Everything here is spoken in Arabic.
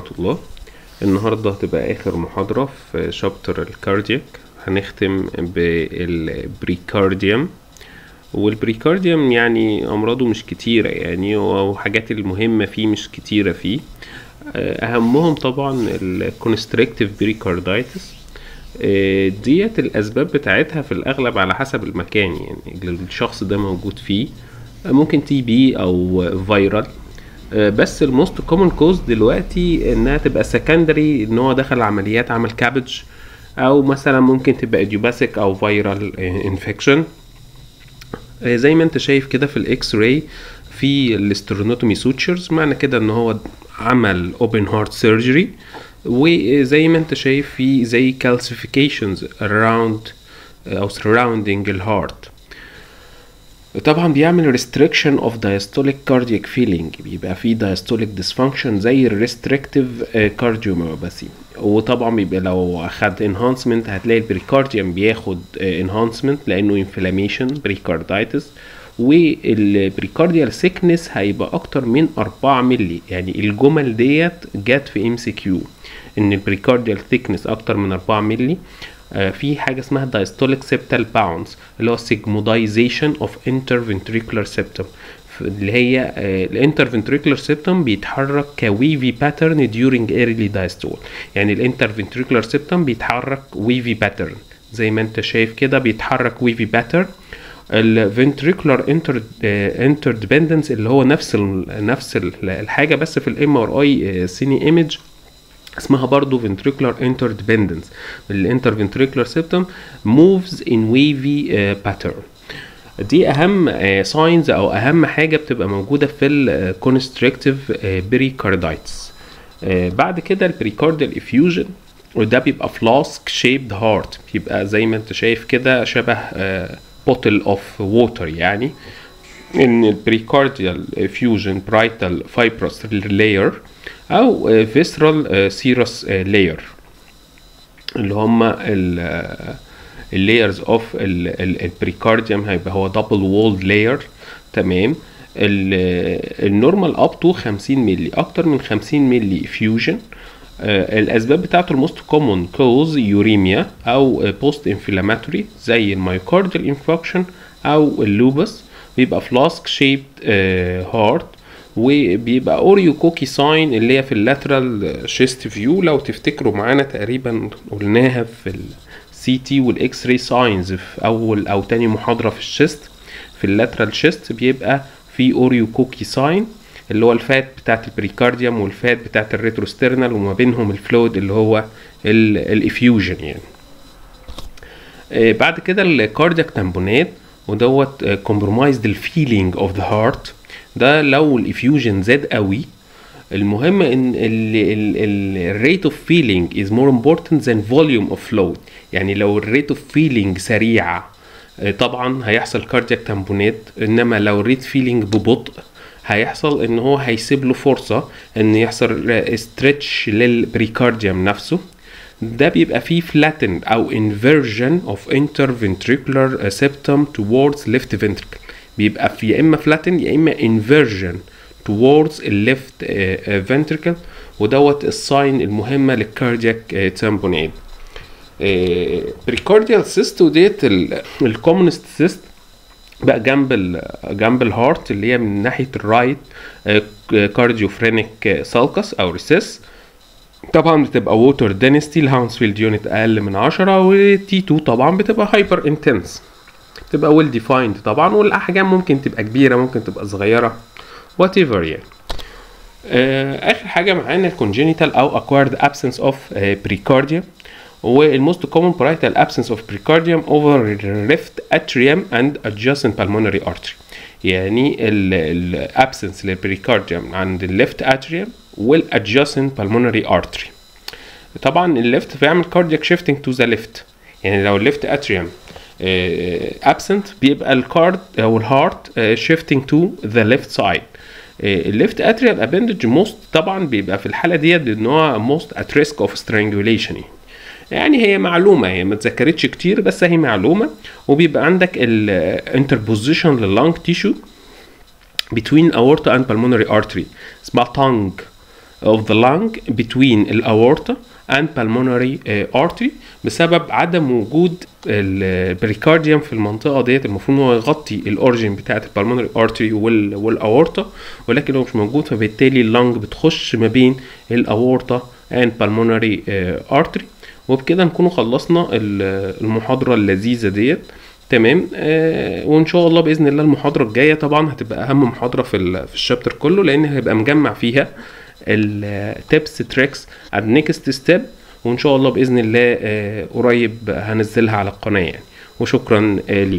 ورحمة الله. النهاردة هتبقى آخر محاضرة في chapter ال cardiac هنختم بال pericardium وال pericardium يعني أمراضه مش كتيرة يعني وحاجات المهمة فيه مش كتيرة فيه. أهمهم طبعا ال constrictive pericarditis ديت الأسباب بتاعتها في الأغلب على حسب المكان يعني الشخص ده موجود فيه. ممكن TB أو viral بس ال most common cause دلوقتي إنها تبقى secondary إن هو دخل عمليات عمل CABG أو مثلا ممكن تبقى idiopathic أو viral infection زي ما أنت شايف كده في ال X-ray في ال sternotomy sutures معنى كده إن هو عمل open heart surgery وزي ما أنت شايف في زي calcifications around أو surrounding ال heart طبعا بيعمل restriction of diastolic cardiac filling. بيبقى في diastolic dysfunction زي restrictive cardiomyopathy. وطبعا بيبقى لو أخد enhancement هتلاقي ال pericardium بياخد enhancement لأنه inflammation pericarditis. وال pericardial thickness هيبقى أكتر من 4 ملي يعني الجمل ديت جت في MCQ إن ال pericardial thickness أكتر من 4 ملي في حاجة اسمها diastolic septal bounce اللي هو sigmoidization of interventricular septum. اللي هي ال interventricular septum بيتحرك ك wavy pattern during early diastole. يعني ال interventricular septum بيتحرك wavy pattern زي ما انت شايف كده بيتحرك wavy pattern ال ventricular inter interdependence اللي هو نفس ال نفس الحاجة بس في ال MRI cine image اسمها برضو ventricular interdependence. ال interventricular septum moves in wavy uh, pattern. دي أهم signs uh, أو أهم حاجة بتبقى موجودة في ال constrictive pericarditis uh, بعد كده ال pericardial effusion وده بيبقى flask shaped heart بيبقى زي ما انت شايف كده شبه bottle of water يعني. ان ال pericardial effusion parietal fibrous layer أو visceral serous layer اللي هما ال layers of ال pericardium هيبقى هو double walled layer تمام. ال normal up to 50 مللي أكتر من 50 مللي effusion الأسباب بتاعته ال most common cause uremia أو post inflammatory زي ال myocardial infarction أو ال lupus. بيبقى flask shaped heart وبيبقى Oreo cookie sign اللي هي في ال lateral chest view لو تفتكروا معانا تقريبا قلناها في ال CT وال X-ray signs في أول أو تاني محاضرة في ال chest في ال lateral chest بيبقى في Oreo cookie sign اللي هو ال fat بتاعت ال pericardium وال fat بتاعت ال retrosternal وما بينهم ال fluid اللي هو ال effusion يعني. آه بعد كده ال cardiac tamponade ودوت compromised ال filling of the heart ده لو ال effusion زاد قوي المهم إن ال rate of filling is more important than volume of fluid يعني لو ال rate of filling سريعه طبعا هيحصل cardiac tamponade إنما لو ال rate filling ببطء هيحصل إن هو هيسيب له فرصة إن يحصل stretch لل pericardium نفسه. ده بيبقى فيه flattened أو inversion of interventricular septum towards left ventricle. بيبقى في يا إما flattened يا إما inversion towards left ventricle ودوت ال sign المهمة لل cardiac tamponade pericardial cyst وديت ال commonest cyst بقى جنب ال جنب ال heart اللي هي من ناحية ال right cardiophrenic sulcus أو recess طبعا بتبقى water density ال Hounsfield unit أقل من 10 وال T 2 طبعا بتبقى hyperintense بتبقى well defined طبعا والأحجام ممكن تبقى كبيرة ممكن تبقى صغيرة. whatever يعني. آه آخر حاجة معانا ال congenital أو acquired absence of pericardium وال most common parietal absence of pericardium over left atrium and adjacent pulmonary artery. يعني الابسنس للبريكارديوم عند الليفت اتريوم والادجاسنت pulmonary artery. طبعا ال left بيعمل cardiac shifting to the left. يعني لو ال left atrium absent بيبقى ال card أو ال heart shifting to the left side. ال left atrial appendage most طبعا بيبقى في الحالة ديت ان هو most at risk of strangulation. يعني هي معلومة هي ما اتذكرتش كتير بس هي معلومة. وبيبقى عندك ال interposition لل lung tissue between aorta and pulmonary artery. اسمها tongue of the lung between الاورطة and pulmonary uh, artery بسبب عدم وجود ال pericardium في المنطقة ديت. المفروض هو يغطي ال origin بتاعت ال pulmonary artery والاورطة ولكن هو مش موجود فبالتالي ال lung بتخش ما بين الاورطة and pulmonary uh, artery. وبكده نكونوا خلصنا ال- المحاضرة اللذيذة ديت. تمام؟ آه وإن شاء الله بإذن الله المحاضرة الجاية طبعا هتبقى أهم محاضرة في في ال chapter كله لأن هيبقى مجمع فيها ال tips tricks and next step وإن شاء الله بإذن الله آه قريب هنزلها على القناة يعني. وشكرا آه ليكم